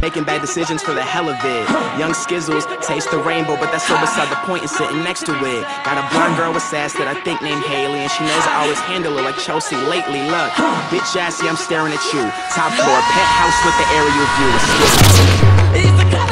making bad decisions for the hell of it. Young Skizzles, taste the rainbow, but that's so beside the point. and sitting next to it. Got a blonde girl with sass that I think named Haley, and she knows I always handle her like Chelsea Lately. Look, bitch assy, I'm staring at you. Top floor, penthouse with the aerial view.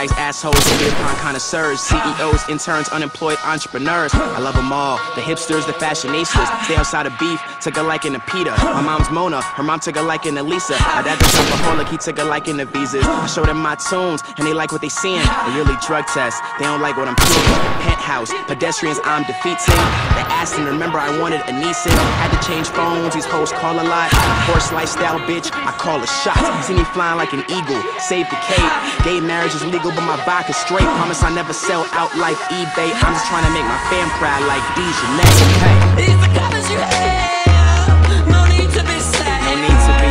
The douchebags, assholes, beer connoisseurs, CEOs, interns, unemployed entrepreneurs. I love them all. The hipsters, the fashionistas. Stay outside of beef, took a liking to PETA. My mom's Mona, her mom took a liking to Lisa. My dad the shopaholic, he took a liking to visas. I show them my tunes, and they like what they seeing. They really drug test, they don't like what I'm seeing. Penthouse, pedestrians I'm defeating. They asked and remember I wanted a Nissan. Had to change phones, these hoes call a lot. Horse lifestyle, bitch, I call a shot. See me flying like an eagle, save the cape. Gay marriage is legal, but my vodka's straight. Promise I never sell out like eBay. I'm just trying to make my fam proud like Dejanay. Hey, These the colors you have. No need to be sad. no need to be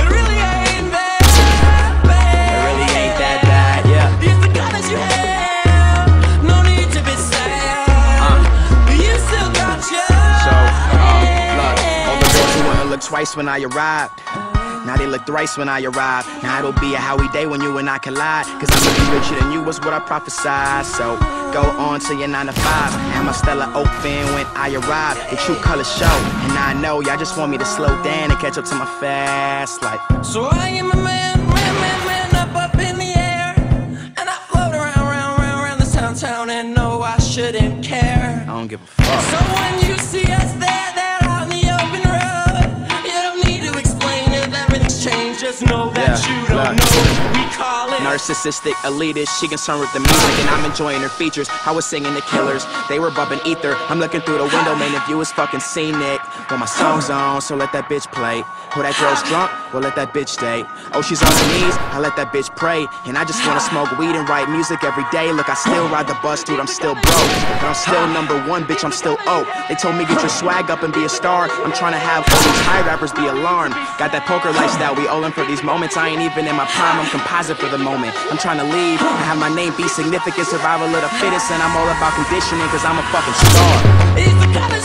It really ain't that bad, It really ain't that bad, yeah. These the colors you have. No need to be sad. You still got your. So, um, look, all the girls who wanna look twice when I arrived. Now they look thrice when I arrive. Now it'll be a Howie Day when you and I collide. Cause I'ma be richer than you, was what I prophesied. So go on to your 9 to 5. And my Stella open when I arrive. The true color show. And I know y'all just want me to slow down and catch up to my fast life. So I am a man, man, man, man, up, up in the air. And I float around, round, round, round this town, town, and no, I shouldn't care. I don't give a fuck. So when you see us there, there Yeah, Narcissistic, elitist, she concerned with the music and I'm enjoying her features. I was singing the killers, they were bumping ether. I'm looking through the window, man, the view is fucking scenic. When my song's on, so let that bitch play. Oh, that girl's drunk, well, let that bitch stay. Oh, she's on her knees, I let that bitch pray. And I just wanna smoke weed and write music every day. Look, I still ride the bus, dude, I'm still broke. But I'm still number one, bitch, I'm still O. They told me get your swag up and be a star. I'm trying to have all these high rappers be alarmed. Got that poker lifestyle, we all in for these moments. I ain't even in my prime, I'm composite for the moment. I'm trying to leave and have my name be significant. Survival of the fittest, and I'm all about conditioning, cause I'm a fucking star.